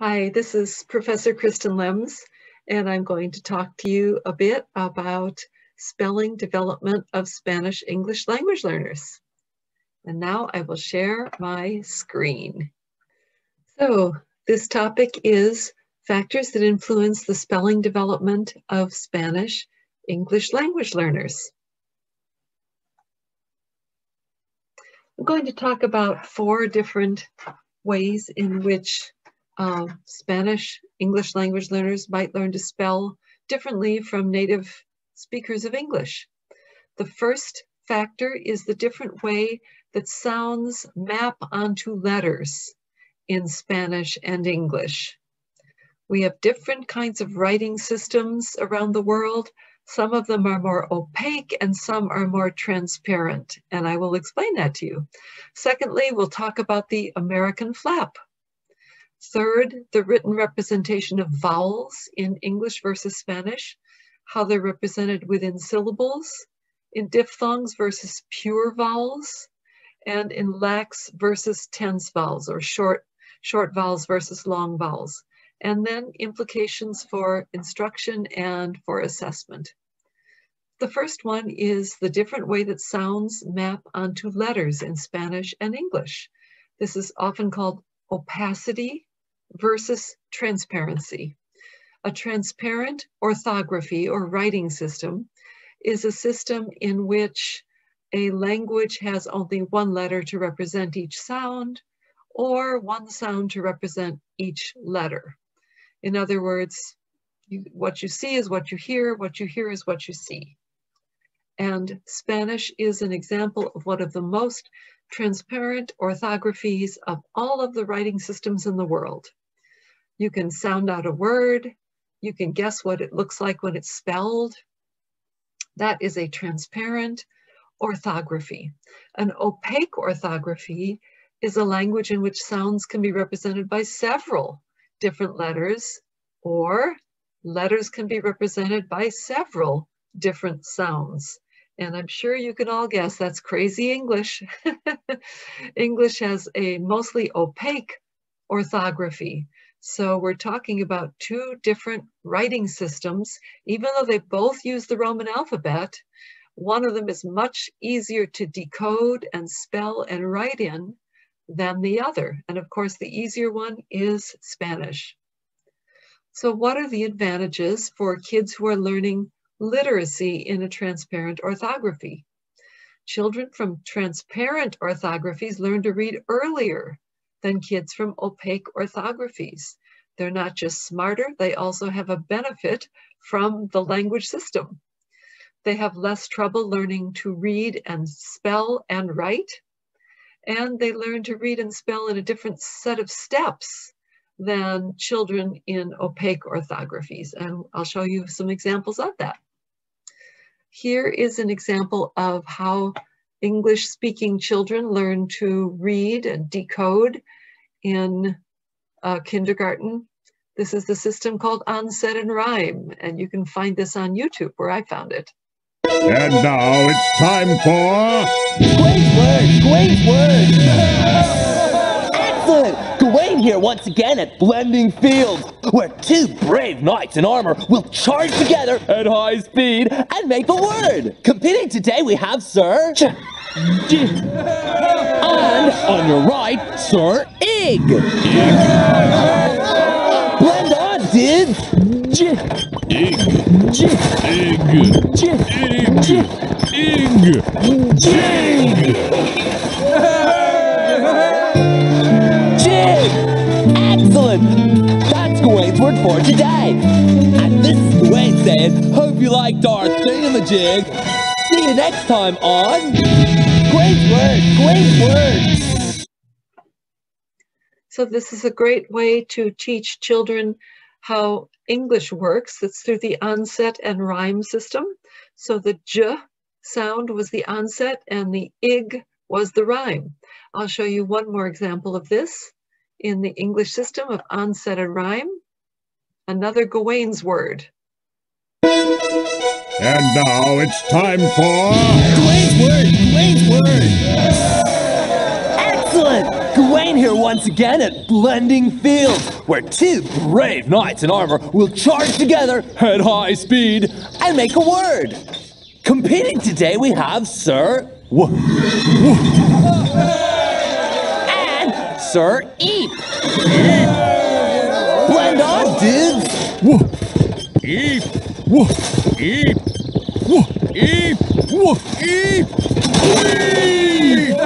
Hi, this is Professor Kristin Lems, and I'm going to talk to you a bit about spelling development of Spanish English language learners. And now I will share my screen. So this topic is factors that influence the spelling development of Spanish English language learners. I'm going to talk about four different ways in which uh, Spanish English language learners might learn to spell differently from native speakers of English. The first factor is the different way that sounds map onto letters in Spanish and English. We have different kinds of writing systems around the world. Some of them are more opaque and some are more transparent, and I will explain that to you. Secondly, we'll talk about the American flap. Third, the written representation of vowels in English versus Spanish, how they're represented within syllables, in diphthongs versus pure vowels, and in lax versus tense vowels or short, short vowels versus long vowels, and then implications for instruction and for assessment. The first one is the different way that sounds map onto letters in Spanish and English. This is often called opacity versus transparency. A transparent orthography or writing system is a system in which a language has only one letter to represent each sound or one sound to represent each letter. In other words, you, what you see is what you hear, what you hear is what you see. And Spanish is an example of one of the most transparent orthographies of all of the writing systems in the world. You can sound out a word, you can guess what it looks like when it's spelled. That is a transparent, orthography. An opaque orthography is a language in which sounds can be represented by several different letters or letters can be represented by several different sounds. And I'm sure you can all guess that's crazy English. English has a mostly opaque orthography. So we're talking about two different writing systems, even though they both use the Roman alphabet, one of them is much easier to decode and spell and write in than the other. And of course, the easier one is Spanish. So what are the advantages for kids who are learning literacy in a transparent orthography? Children from transparent orthographies learn to read earlier than kids from opaque orthographies. They're not just smarter, they also have a benefit from the language system. They have less trouble learning to read and spell and write. And they learn to read and spell in a different set of steps than children in opaque orthographies. And I'll show you some examples of that. Here is an example of how English speaking children learn to read and decode in uh, kindergarten. This is the system called Onset and Rhyme, and you can find this on YouTube where I found it. And now it's time for... Great word! Great word! Excellent! Here once again at Blending Fields, where two brave knights in armor will charge together at high speed and make a word. Competing today we have Sir... Ch and on your right, Sir Ig. Blend on, dudes! J Ig. J Ig. J Ig. Ig. Jig! For today. And this is saying, hope you liked our thingamajig. See you next time on Great Word, Great Word. So this is a great way to teach children how English works. It's through the onset and rhyme system. So the j sound was the onset and the ig was the rhyme. I'll show you one more example of this in the English system of onset and rhyme. Another Gawain's word. And now it's time for... Gawain's word, Gawain's word. Excellent! Gawain here once again at Blending Fields, where two brave knights in armor will charge together at high speed and make a word. Competing today we have Sir and Sir Eep. Blend on, dudes. Eep. Woof. Eep. Woof. Eep. Woof. Eep. Eep.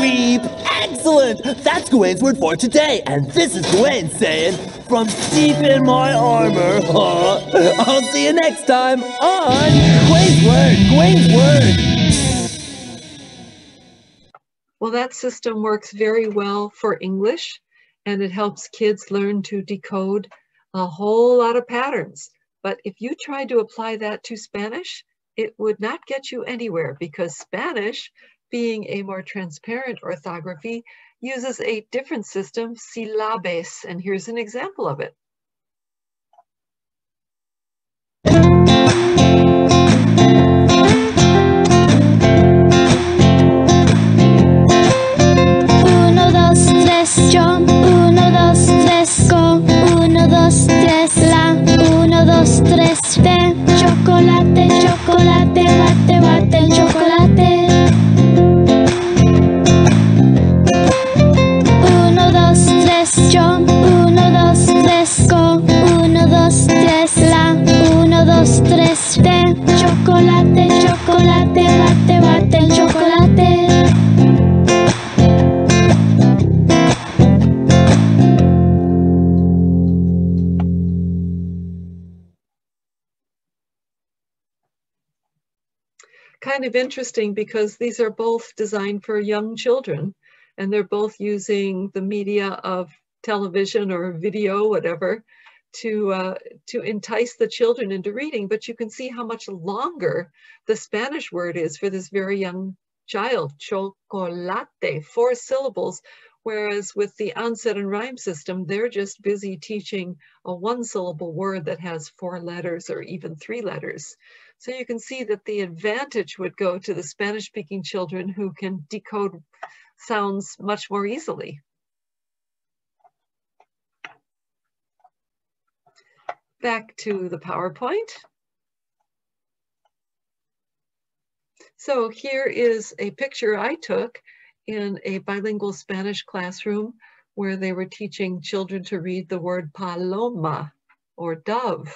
Weep. Excellent. That's Gawain's word for today. And this is Gwen saying, from deep in my armor, huh? I'll see you next time on Gawain's word. Gawain's word. Well, that system works very well for English and it helps kids learn to decode a whole lot of patterns. But if you tried to apply that to Spanish, it would not get you anywhere because Spanish, being a more transparent orthography, uses a different system, syllabes, and here's an example of it. Kind of interesting because these are both designed for young children and they're both using the media of television or video, whatever, to, uh, to entice the children into reading. But you can see how much longer the Spanish word is for this very young child, chocolate, four syllables. Whereas with the onset and rhyme system, they're just busy teaching a one syllable word that has four letters or even three letters. So you can see that the advantage would go to the Spanish speaking children who can decode sounds much more easily. Back to the PowerPoint. So here is a picture I took in a bilingual Spanish classroom where they were teaching children to read the word paloma or dove.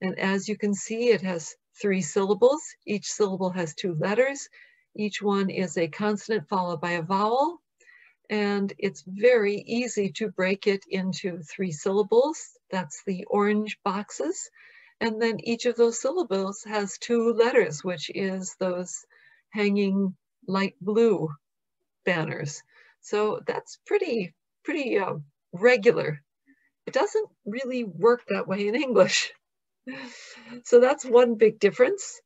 And as you can see, it has three syllables. Each syllable has two letters. Each one is a consonant followed by a vowel. And it's very easy to break it into three syllables. That's the orange boxes. And then each of those syllables has two letters, which is those hanging light blue banners. So that's pretty, pretty uh, regular. It doesn't really work that way in English. So that's one big difference.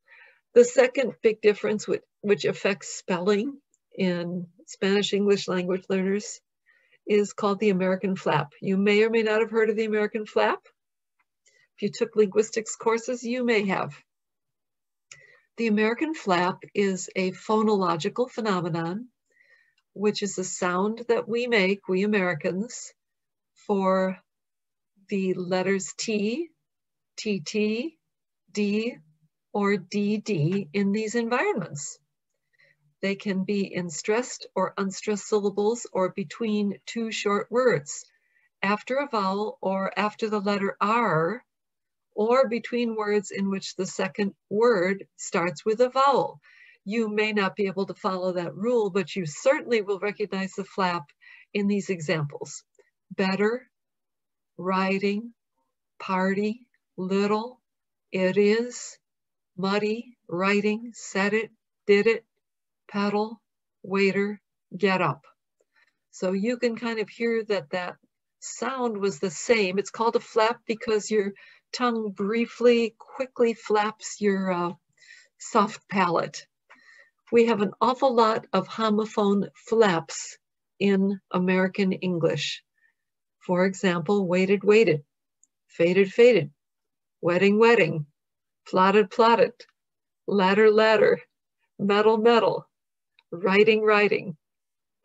The second big difference, which, which affects spelling in Spanish English language learners, is called the American flap. You may or may not have heard of the American flap. If you took linguistics courses, you may have. The American flap is a phonological phenomenon, which is a sound that we make, we Americans, for the letters T, TT, D, or DD in these environments. They can be in stressed or unstressed syllables or between two short words, after a vowel or after the letter R, or between words in which the second word starts with a vowel. You may not be able to follow that rule, but you certainly will recognize the flap in these examples. Better, riding, party, little, it is, muddy, writing, said it, did it, pedal, waiter, get up. So you can kind of hear that that sound was the same. It's called a flap because your tongue briefly, quickly flaps your uh, soft palate. We have an awful lot of homophone flaps in American English. For example, waited, waited, faded, faded, wedding, wedding, plotted, plotted, ladder, ladder, metal, metal, writing, writing.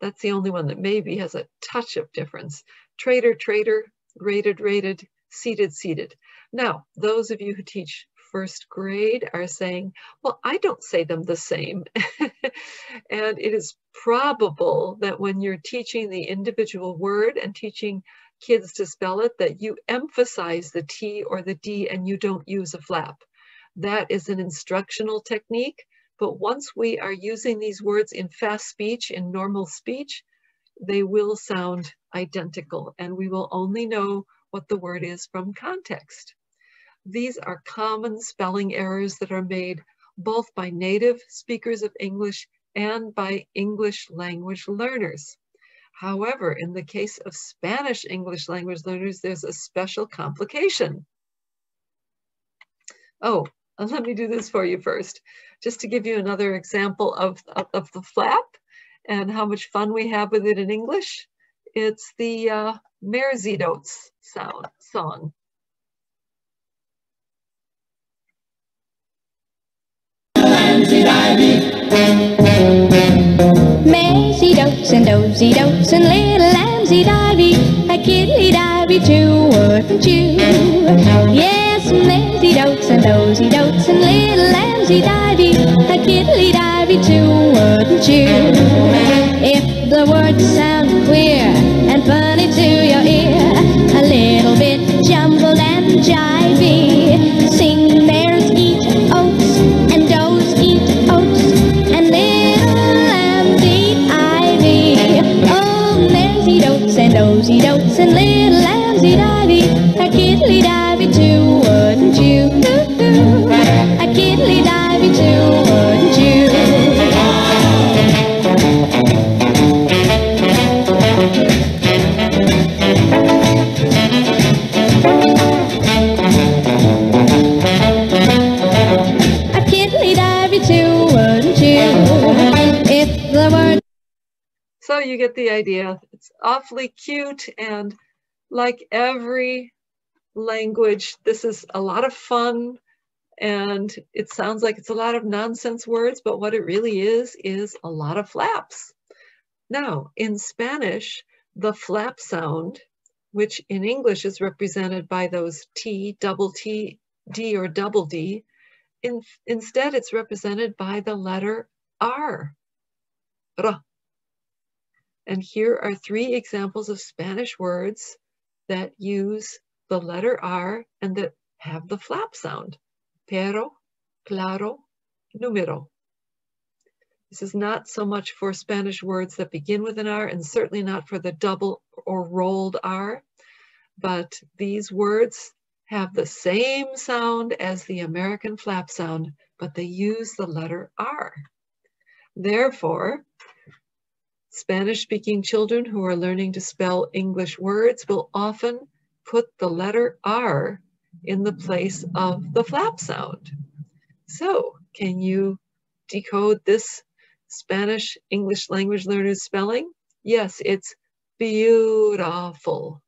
That's the only one that maybe has a touch of difference. Trader, trader, rated, rated, seated, seated. Now, those of you who teach first grade are saying, well, I don't say them the same. and it is probable that when you're teaching the individual word and teaching kids to spell it, that you emphasize the T or the D and you don't use a flap. That is an instructional technique. But once we are using these words in fast speech, in normal speech, they will sound identical and we will only know what the word is from context. These are common spelling errors that are made both by native speakers of English and by English language learners. However, in the case of Spanish English language learners, there's a special complication. Oh, let me do this for you first, just to give you another example of, of, of the flap and how much fun we have with it in English. It's the uh, Mairzy Doats sound song. Maisy dotes and dozy dotes and little lambsy divey, a kiddly divey too, wouldn't you? Yes, Maisy dotes and dozy dotes and little lambsy divey, a kiddly divey too, wouldn't you? If the words sound queer and funny to your ear, a little bit jumbled and jivey, sing get the idea. It's awfully cute and like every language, this is a lot of fun and it sounds like it's a lot of nonsense words, but what it really is, is a lot of flaps. Now, in Spanish, the flap sound, which in English is represented by those T, double T, D or double D, in, instead it's represented by the letter R. R. And here are three examples of Spanish words that use the letter R and that have the flap sound. Pero, claro, número. This is not so much for Spanish words that begin with an R and certainly not for the double or rolled R, but these words have the same sound as the American flap sound, but they use the letter R. Therefore, Spanish-speaking children who are learning to spell English words will often put the letter R in the place of the flap sound. So can you decode this Spanish English language learner's spelling? Yes, it's beautiful,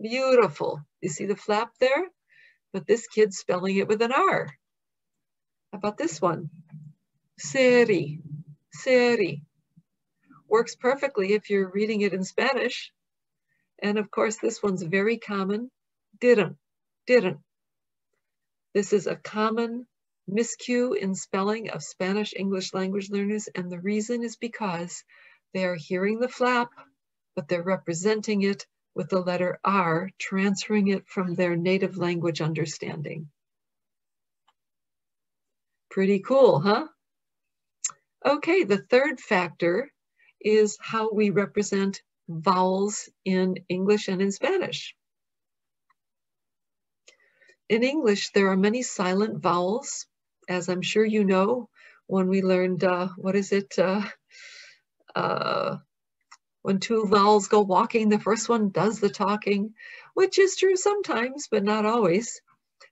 beautiful. You see the flap there? But this kid's spelling it with an R. How about this one? Seri, seri. Works perfectly if you're reading it in Spanish. And of course, this one's very common. Didn't, didn't. This is a common miscue in spelling of Spanish English language learners. And the reason is because they are hearing the flap, but they're representing it with the letter R, transferring it from their native language understanding. Pretty cool, huh? Okay, the third factor is how we represent vowels in English and in Spanish. In English, there are many silent vowels, as I'm sure you know when we learned, uh, what is it? Uh, uh, when two vowels go walking, the first one does the talking, which is true sometimes, but not always.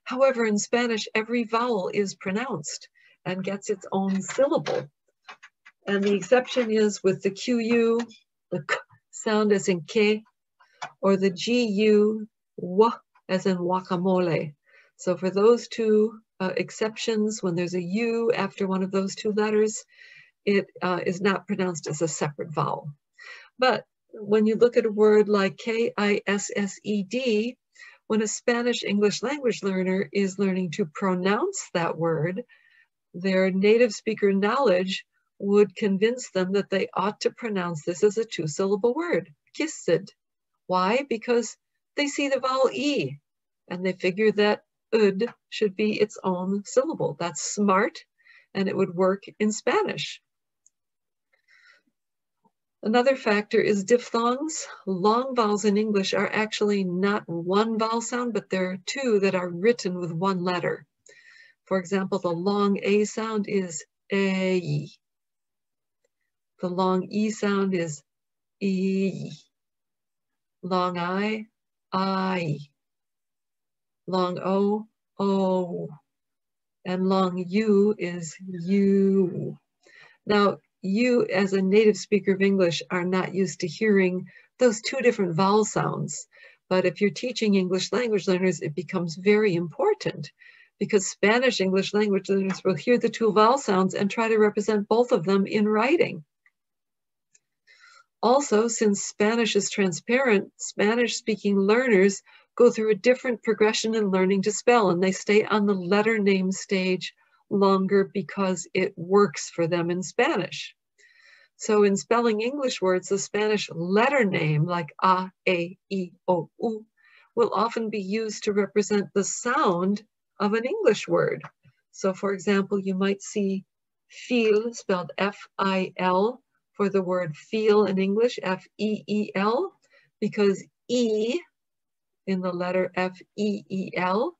However, in Spanish, every vowel is pronounced and gets its own syllable. And the exception is with the QU, the k sound as in ke, or the GU, as in guacamole. So for those two uh, exceptions, when there's a U after one of those two letters, it uh, is not pronounced as a separate vowel. But when you look at a word like K-I-S-S-E-D, when a Spanish English language learner is learning to pronounce that word, their native speaker knowledge would convince them that they ought to pronounce this as a two syllable word, kissed. Why? Because they see the vowel E and they figure that ud should be its own syllable. That's smart and it would work in Spanish. Another factor is diphthongs. Long vowels in English are actually not one vowel sound, but there are two that are written with one letter. For example, the long A sound is A. The long E sound is E. Long I, I. Long O, O. And long U is U. Now, you as a native speaker of English are not used to hearing those two different vowel sounds. But if you're teaching English language learners, it becomes very important because Spanish English language learners will hear the two vowel sounds and try to represent both of them in writing. Also, since Spanish is transparent, Spanish speaking learners go through a different progression in learning to spell and they stay on the letter name stage longer because it works for them in Spanish. So in spelling English words, the Spanish letter name like A, E, I, O, U will often be used to represent the sound of an English word. So for example, you might see feel spelled F-I-L for the word feel in English, F-E-E-L, because E in the letter F-E-E-L,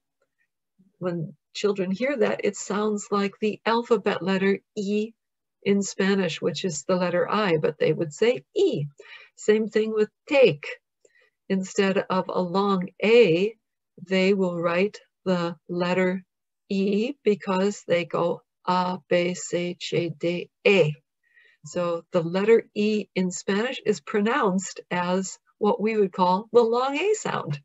when children hear that, it sounds like the alphabet letter E in Spanish, which is the letter I, but they would say E. Same thing with take. Instead of a long A, they will write the letter E because they go A, B, C, C, D, E. So the letter E in Spanish is pronounced as what we would call the long A sound.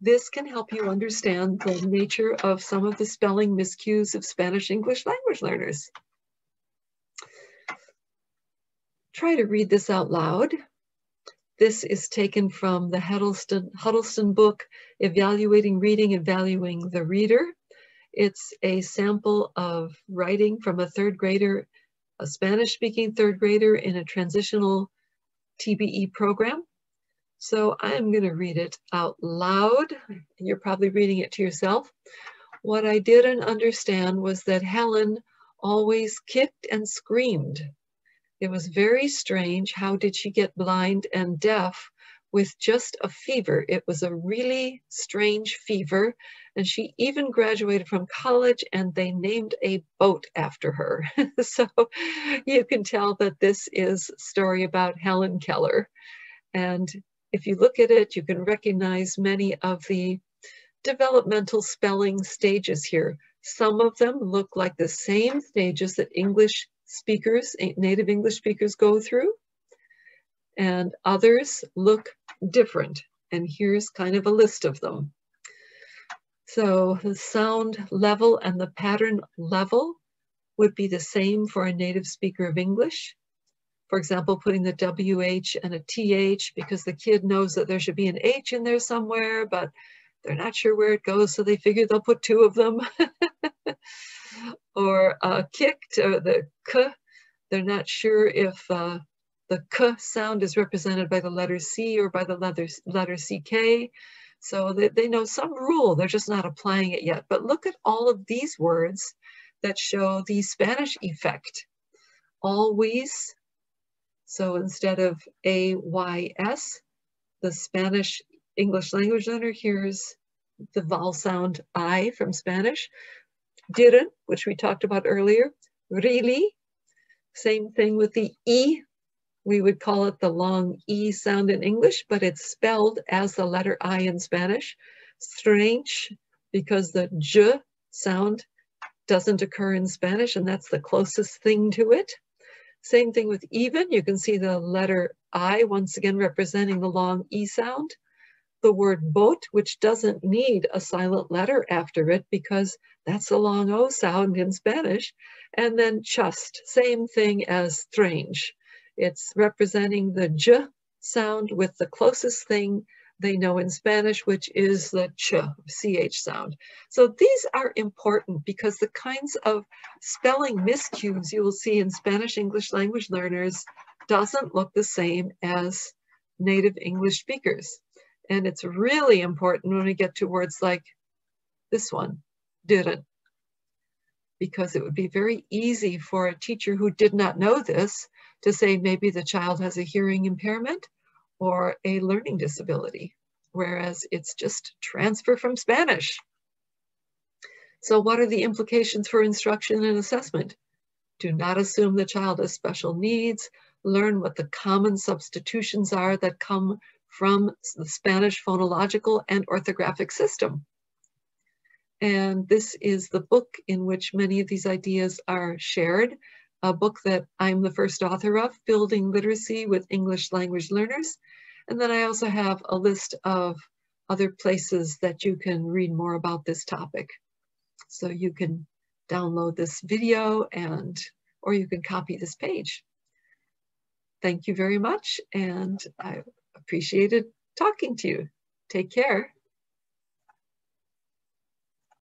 This can help you understand the nature of some of the spelling miscues of Spanish English language learners. Try to read this out loud. This is taken from the Hudelson, Hudelson book, Evaluating Reading and Valuing the Reader. It's a sample of writing from a third grader, a Spanish speaking third grader in a transitional TBE program. So I'm going to read it out loud. You're probably reading it to yourself. What I didn't understand was that Helen always kicked and screamed. It was very strange. How did she get blind and deaf with just a fever? It was a really strange fever. And she even graduated from college and they named a boat after her. so you can tell that this is a story about Helen Keller. And if you look at it, you can recognize many of the developmental spelling stages here. Some of them look like the same stages that English speakers, native English speakers go through, and others look different. And here's kind of a list of them. So the sound level and the pattern level would be the same for a native speaker of English for example, putting the WH and a TH because the kid knows that there should be an H in there somewhere, but they're not sure where it goes, so they figure they'll put two of them. or uh, kicked, or the K, they're not sure if uh, the K sound is represented by the letter C or by the letter, letter CK. So they, they know some rule, they're just not applying it yet. But look at all of these words that show the Spanish effect. Always, so instead of A-Y-S, the Spanish English language learner hears the vowel sound I from Spanish. Didn't, which we talked about earlier. Really, same thing with the E. We would call it the long E sound in English, but it's spelled as the letter I in Spanish. Strange, because the J sound doesn't occur in Spanish, and that's the closest thing to it. Same thing with even. You can see the letter I once again representing the long E sound. the word boat, which doesn't need a silent letter after it because that's a long O sound in Spanish. And then just, same thing as strange. It's representing the J sound with the closest thing they know in Spanish, which is the ch, ch sound. So these are important because the kinds of spelling miscues you will see in Spanish English language learners doesn't look the same as native English speakers. And it's really important when we get to words like this one, didn't. Because it would be very easy for a teacher who did not know this to say maybe the child has a hearing impairment or a learning disability, whereas it's just transfer from Spanish. So what are the implications for instruction and assessment? Do not assume the child has special needs. Learn what the common substitutions are that come from the Spanish phonological and orthographic system. And this is the book in which many of these ideas are shared, a book that I'm the first author of, Building Literacy with English Language Learners. And then I also have a list of other places that you can read more about this topic. So you can download this video and, or you can copy this page. Thank you very much. And I appreciated talking to you. Take care.